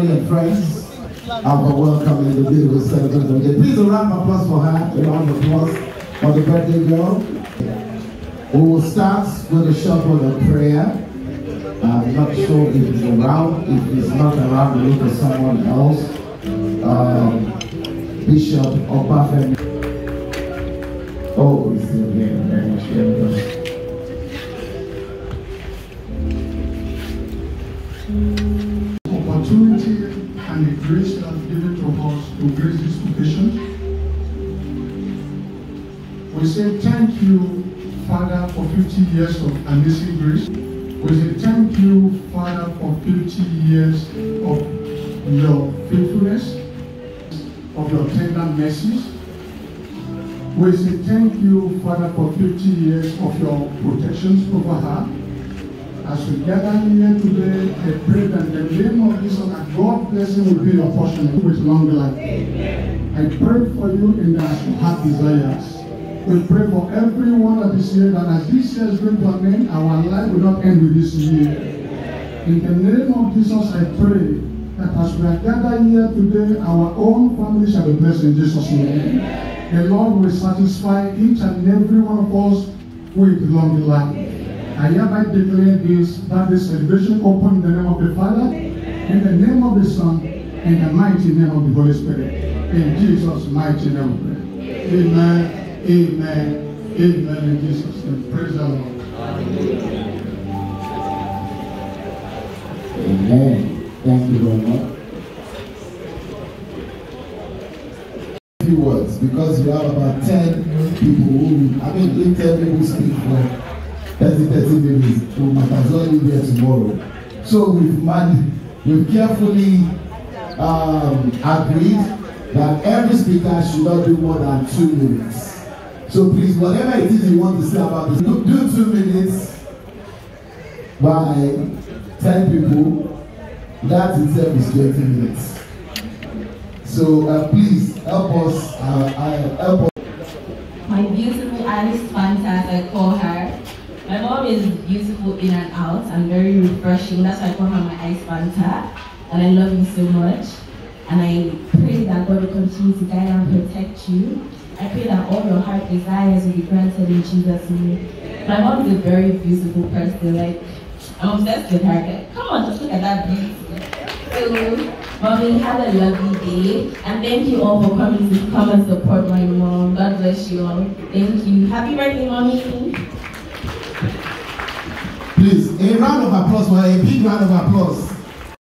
family and friends, for welcoming the beautiful celebration today. Please a round of applause for her. A round of applause for the birthday girl. We will start with a short word of prayer. I'm not sure if it's around. If it's not around, look for someone else. Um, Bishop Obafemi. Oh, he's still here. 50 years of amazing grace. We say thank you, Father, for 50 years of your faithfulness, of your tender mercies. We say thank you, Father, for 50 years of your protections over her. As we gather here today, I pray that the name of Jesus, that God's blessing will be your portion with long life. I pray for you in the heart desires. We pray for everyone that is here that as this year is going to end, our life will not end with this year. In the name of Jesus, I pray that as we are gathered here today, our own family shall be blessed in Jesus' name. The Lord will satisfy each and every one of us with long life. I hereby declare this birthday celebration open in the name of the Father, in the name of the Son, in the mighty name of the Holy Spirit. In Jesus' mighty name. Amen, amen, amen in Jesus' name. Praise the Lord. Amen. Thank you very much. Few words because we have about 10 people who, I mean, if 10 people speak for 30, 30 minutes, we might as well be here tomorrow. So we've man, we've carefully um, agreed that every speaker should not do more than two minutes. So please, whatever it is you want to say about this, do, two minutes by 10 people. That itself is 20 minutes. So uh, please help us, uh, uh, help us. My beautiful Ice Fanta, as I call her. My mom is beautiful in and out and very refreshing. That's why I call her my Ice Fanta. And I love you so much. And I pray that God will continue to guide and protect you. I pray that all your heart desires will be granted in Jesus' name. My mom is a very beautiful person. Like, I'm obsessed with her. Come on, just look at that beauty. So, mommy, have a lovely day. And thank you all for coming to come and support my mom. God bless you all. Thank you. Happy birthday, mommy. Please, a round of applause for a big round of applause.